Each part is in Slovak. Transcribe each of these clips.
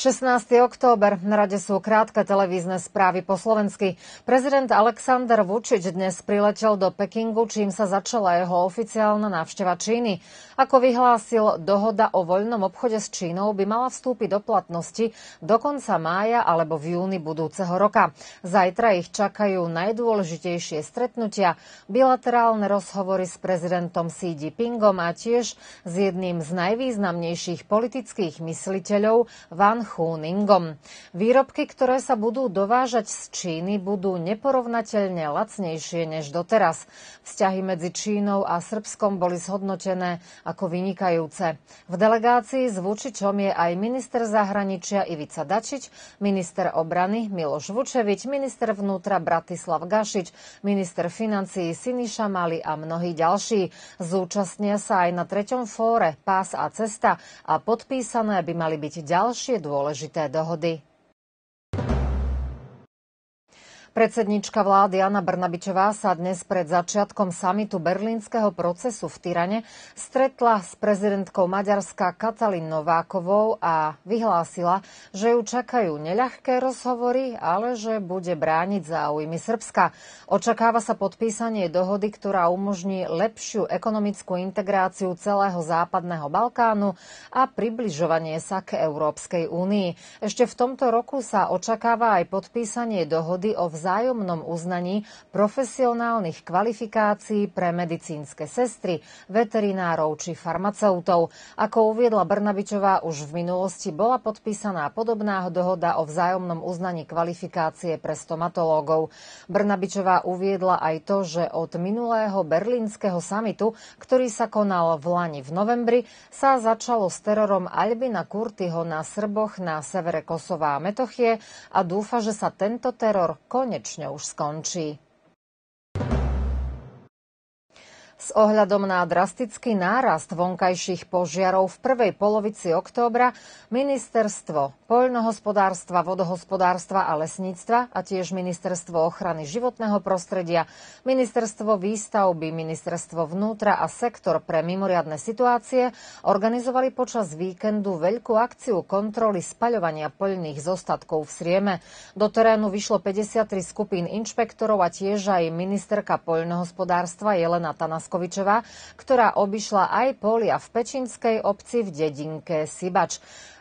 16. október. Na rade sú krátke televízne správy po slovensky. Prezident Aleksandr Vučić dnes priletel do Pekingu, čím sa začala jeho oficiálna návšteva Číny. Ako vyhlásil, dohoda o voľnom obchode s Čínou by mala vstúpiť do platnosti do konca mája alebo v júni budúceho roka. Zajtra ich čakajú najdôležitejšie stretnutia, bilaterálne rozhovory s prezidentom Xi Jinpingom a tiež s jedným z najvýznamnejších politických mysliteľov Van Chuningom. Výrobky, ktoré sa budú dovážať z Číny, budú neporovnateľne lacnejšie než doteraz. Vzťahy medzi Čínou a Srbskom boli zhodnotené ako vynikajúce. V delegácii s Vučičom je aj minister zahraničia Ivica Dačič, minister obrany Miloš Vučevič, minister vnútra Bratislav Gašič, minister financií Siniša Mali a mnohí ďalší. Zúčastnia sa aj na treťom fóre Pás a cesta a podpísané by mali byť ďalšie dôležité dôležité dohody. Predsednička vlády Anna Brnabičová sa dnes pred začiatkom samitu berlínskeho procesu v Tyrane stretla s prezidentkou Maďarska Katalin Novákovou a vyhlásila, že ju čakajú neľahké rozhovory, ale že bude brániť záujmy Srbska. Očakáva sa podpísanie dohody, ktorá umožní lepšiu ekonomickú integráciu celého západného Balkánu a približovanie sa k Európskej únii. Ešte v tomto roku sa očakáva aj podpísanie dohody o vzájomnom uznaní profesionálnych kvalifikácií pre medicínske sestry, veterinárov či farmaceutov. Ako uviedla Brnabičová, už v minulosti bola podpísaná podobná dohoda o vzájomnom uznaní kvalifikácie pre stomatológov. Brnabičová uviedla aj to, že od minulého berlínskeho samitu, ktorý sa konal v Lani v novembri, sa začalo s terorom Albina Kurtyho na Srboch na severe Kosova a Metochie a dúfa, že sa tento teror konečne koniecznie już skończy. S ohľadom na drastický nárast vonkajších požiarov v prvej polovici októbra ministerstvo poľnohospodárstva, vodohospodárstva a lesníctva a tiež ministerstvo ochrany životného prostredia, ministerstvo výstavby, ministerstvo vnútra a sektor pre mimoriadne situácie organizovali počas víkendu veľkú akciu kontroly spaľovania poľných zostatkov v Srieme. Do terénu vyšlo 53 skupín inšpektorov a tiež aj ministerka poľnohospodárstva Jelena Tanas Moskovičová, ktorá obišla aj polia v Pečinskej obci v dedinke Sibač.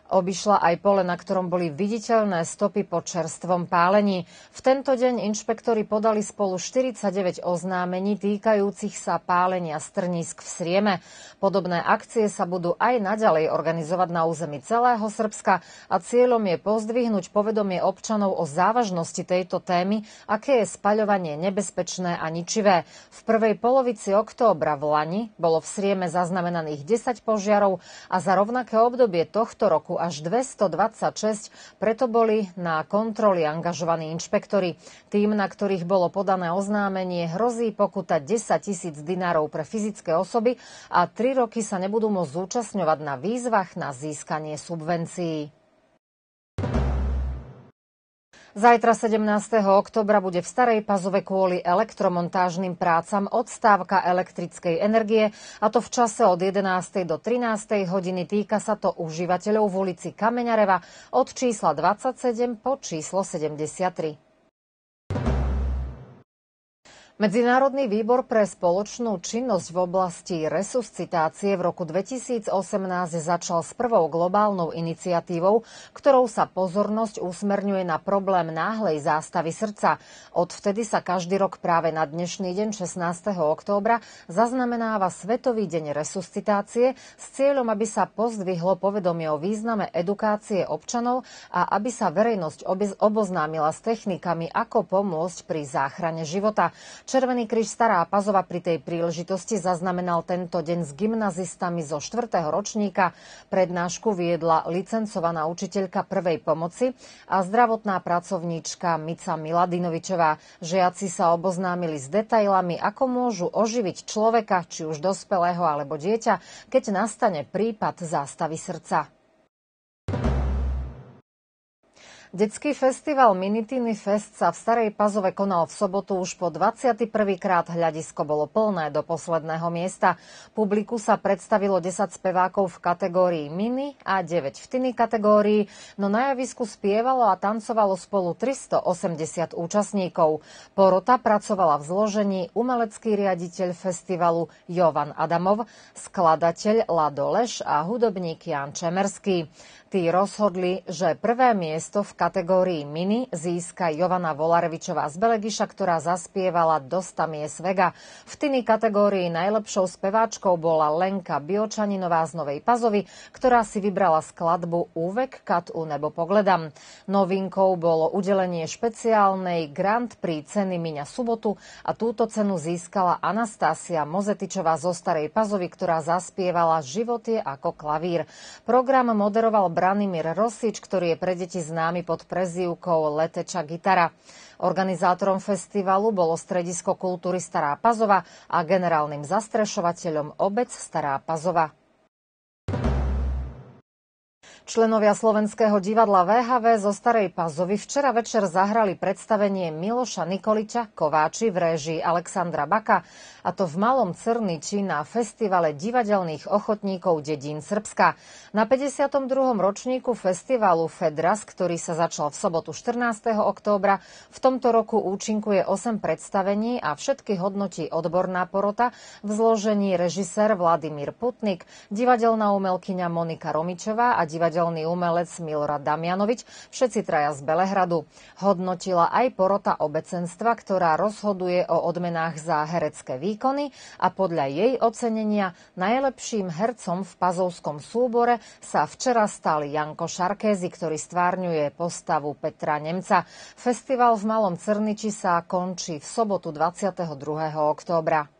Obišla aj pole, na ktorom boli viditeľné stopy po čerstvom pálení. V tento deň inšpektori podali spolu 49 oznámení týkajúcich sa pálenia strnísk v Srieme. Podobné akcie sa budú aj naďalej organizovať na území celého Srbska a cieľom je pozdvihnúť povedomie občanov o závažnosti tejto témy, aké je spaľovanie nebezpečné a ničivé. V prvej polovici októbra v Lani bolo v Srieme zaznamenaných 10 požiarov a za rovnaké obdobie tohto roku až 226, preto boli na kontroly angažovaní inšpektori. Tým, na ktorých bolo podané oznámenie, hrozí pokuta 10 tisíc dinárov pre fyzické osoby a 3 roky sa nebudú môcť zúčastňovať na výzvach na získanie subvencií. Zajtra 17. oktobra bude v Starej Pazove kvôli elektromontážnym prácam odstávka elektrickej energie a to v čase od 11. do 13. hodiny. Týka sa to užívateľov v ulici Kameňareva od čísla 27 po číslo 73. Medzinárodný výbor pre spoločnú činnosť v oblasti resuscitácie v roku 2018 začal s prvou globálnou iniciatívou, ktorou sa pozornosť usmerňuje na problém náhlej zástavy srdca. Odvtedy sa každý rok práve na dnešný deň 16. októbra zaznamenáva Svetový deň resuscitácie s cieľom, aby sa pozdvihlo povedomie o význame edukácie občanov a aby sa verejnosť oboznámila s technikami, ako pomôcť pri záchrane života. Červený kríž Stará Pazova pri tej príležitosti zaznamenal tento deň s gymnazistami zo 4. ročníka. Prednášku viedla licencovaná učiteľka prvej pomoci a zdravotná pracovníčka Mica Miladinovičová. Žiaci sa oboznámili s detailami, ako môžu oživiť človeka, či už dospelého alebo dieťa, keď nastane prípad zástavy srdca. Detský festival Minitiny Fest sa v Starej Pazove konal v sobotu už po 21. krát. Hľadisko bolo plné do posledného miesta. Publiku sa predstavilo 10 spevákov v kategórii mini a 9 v tiny kategórii, no na javisku spievalo a tancovalo spolu 380 účastníkov. Porota pracovala v zložení umelecký riaditeľ festivalu Jovan Adamov, skladateľ Lado Leš a hudobník Jan Čemerský. Tí rozhodli, že prvé miesto v kategórii mini získa Jovana Volarevičová z Belegiša, ktorá zaspievala Dosta Mies Vega. V tiny kategórii najlepšou speváčkou bola Lenka Biočaninová z Novej Pazovy, ktorá si vybrala skladbu Úvek, Kat nebo pogledam. Novinkou bolo udelenie špeciálnej Grand Prix ceny Miňa Subotu a túto cenu získala Anastásia Mozetičová zo Starej Pazovy, ktorá zaspievala Život je ako klavír. Program moderoval Branimír Rosič, ktorý je pre deti známy pod prezývkou Leteča gitara. Organizátorom festivalu bolo Stredisko kultúry Stará Pazova a generálnym zastrešovateľom obec Stará Pazova. Členovia Slovenského divadla VHV zo Starej Pazovy včera večer zahrali predstavenie Miloša Nikoliča Kováči v réžii Alexandra Baka, a to v Malom Crniči na festivale divadelných ochotníkov dedín Srbska. Na 52. ročníku festivalu Fedras, ktorý sa začal v sobotu 14. októbra, v tomto roku účinkuje 8 predstavení a všetky hodnotí odborná porota v zložení režisér Vladimír Putnik, divadelná umelkyňa Monika Romičová a divadelná divadelný umelec Milorad Damianovič, všetci traja z Belehradu. Hodnotila aj porota obecenstva, ktorá rozhoduje o odmenách za herecké výkony a podľa jej ocenenia najlepším hercom v pazovskom súbore sa včera stal Janko Šarkézy, ktorý stvárňuje postavu Petra Nemca. Festival v Malom Crniči sa končí v sobotu 22. októbra.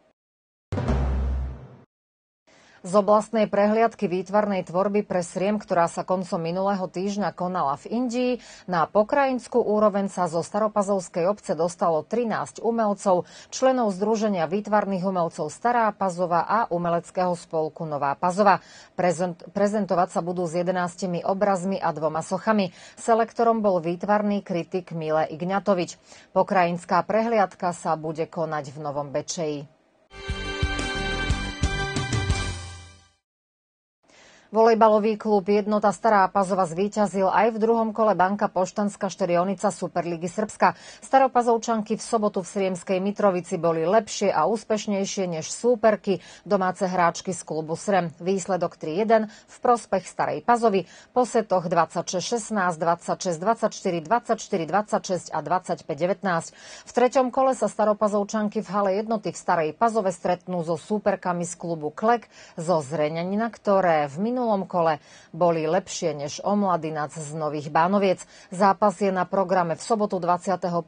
Z oblastnej prehliadky výtvarnej tvorby pre Sriem, ktorá sa koncom minulého týždňa konala v Indii, na pokrajinskú úroveň sa zo Staropazovskej obce dostalo 13 umelcov, členov Združenia výtvarných umelcov Stará Pazova a umeleckého spolku Nová Pazova. Prezent, prezentovať sa budú s 11 obrazmi a dvoma sochami. Selektorom bol výtvarný kritik Mile Igňatovič. Pokrajinská prehliadka sa bude konať v Novom Bečeji. Volejbalový klub Jednota Stará Pazova zvíťazil aj v druhom kole Banka Poštanská Šterionica Superligy Srbska. Staropazovčanky v sobotu v Sriemskej Mitrovici boli lepšie a úspešnejšie než súperky domáce hráčky z klubu Srem. Výsledok 3-1 v prospech Starej Pazovy po setoch 26-16, 26-24, 24-26 a 25-19. V treťom kole sa Staropazovčanky v hale jednoty v Starej Pazove stretnú so súperkami z klubu Klek zo Zrenanina, ktoré v minulom minulom kole boli lepšie než Omladinac z Nových Bánoviec. Zápas je na programe v sobotu 21.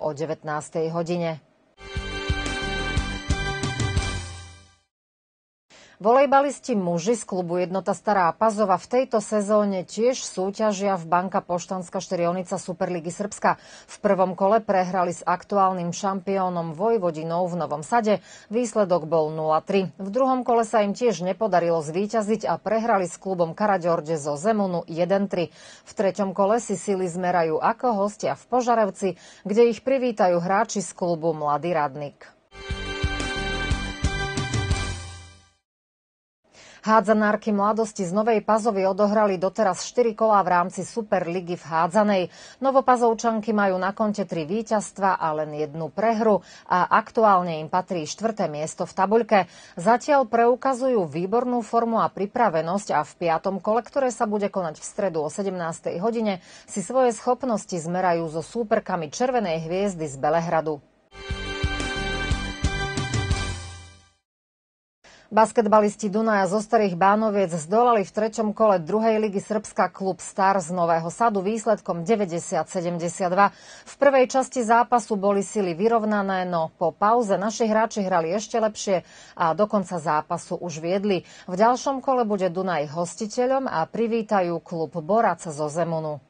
o 19. hodine. Volejbalisti muži z klubu Jednota Stará Pazova v tejto sezóne tiež súťažia v Banka Poštanská Šterionica Superligy Srbska. V prvom kole prehrali s aktuálnym šampiónom Vojvodinou v Novom Sade. Výsledok bol 0-3. V druhom kole sa im tiež nepodarilo zvíťaziť a prehrali s klubom Karaďorde zo Zemunu 1-3. V treťom kole si sily zmerajú ako hostia v Požarevci, kde ich privítajú hráči z klubu Mladý Radnik. Hádzanárky mladosti z Novej Pazovy odohrali doteraz 4 kolá v rámci Superligy v hádzanej. Novopazovčanky majú na konte 3 víťazstva a len jednu prehru a aktuálne im patrí štvrté miesto v tabuľke. Zatiaľ preukazujú výbornú formu a pripravenosť a v piatom kole, ktoré sa bude konať v stredu o 17. hodine, si svoje schopnosti zmerajú so súperkami Červenej hviezdy z Belehradu. Basketbalisti Dunaja zo Starých Bánoviec zdolali v treťom kole druhej ligy Srbska klub Star z Nového Sadu výsledkom 90-72. V prvej časti zápasu boli sily vyrovnané, no po pauze naši hráči hrali ešte lepšie a do konca zápasu už viedli. V ďalšom kole bude Dunaj hostiteľom a privítajú klub Borac zo Zemunu.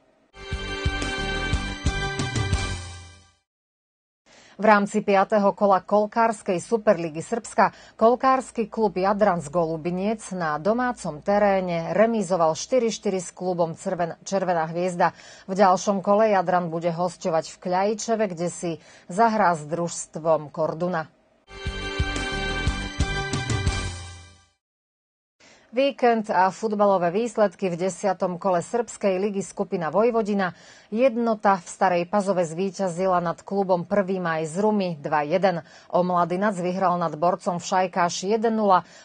V rámci 5. kola Kolkárskej Superligy Srbska Kolkársky klub Jadran z Golubiniec na domácom teréne remizoval 4-4 s klubom Červená hviezda. V ďalšom kole Jadran bude hosťovať v Kľajčeve, kde si zahrá s družstvom Korduna. Víkend a futbalové výsledky v desiatom kole Srbskej ligy skupina Vojvodina. Jednota v Starej Pazove zvíťazila nad klubom prvý maj z Rumy 2-1. O Mladinac vyhral nad borcom v Šajkáši 1-0.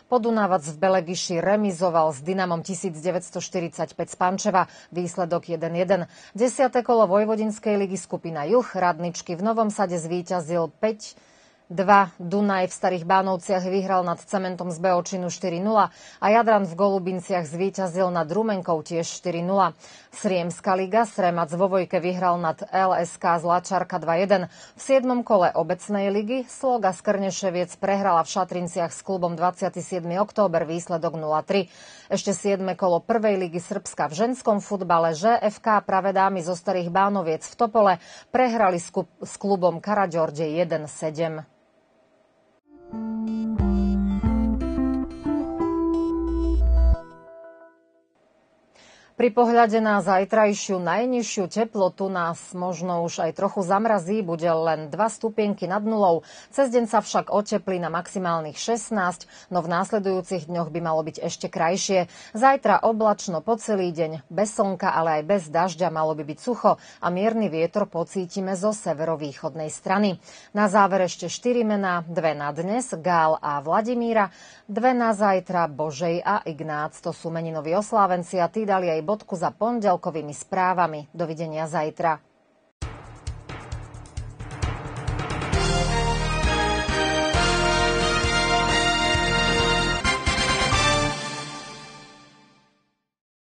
Podunávac v Belegiši remizoval s Dynamom 1945 z Pančeva. Výsledok 1-1. Desiate kolo Vojvodinskej ligy skupina Juh. Radničky v Novom sade zvíťazil 5 2 Dunaj v Starých Bánovciach vyhral nad Cementom z Beočinu 4-0 a Jadran v Golubinciach zvíťazil nad Rumenkou tiež 4-0. Sriemska liga Sremac vo Vojke vyhral nad LSK z Lačarka 2-1. V 7. kole obecnej ligy Sloga Skrneševiec prehrala v Šatrinciach s klubom 27. október výsledok 0-3. Ešte 7. kolo prvej ligy Srbska v ženskom futbale ŽFK Pravedámy zo Starých Bánoviec v Topole prehrali s klubom Karaďorde 1-7. Pri pohľade na zajtrajšiu najnižšiu teplotu nás možno už aj trochu zamrazí, bude len 2 stupienky nad nulou. Cez deň sa však oteplí na maximálnych 16, no v následujúcich dňoch by malo byť ešte krajšie. Zajtra oblačno po celý deň, bez slnka, ale aj bez dažďa malo by byť sucho a mierny vietor pocítime zo severovýchodnej strany. Na záver ešte 4 mená, dve na dnes, Gál a Vladimíra, dve na zajtra, Božej a Ignác. To sú meninoví oslávenci a tí dali aj bodku za pondelkovými správami. Dovidenia zajtra.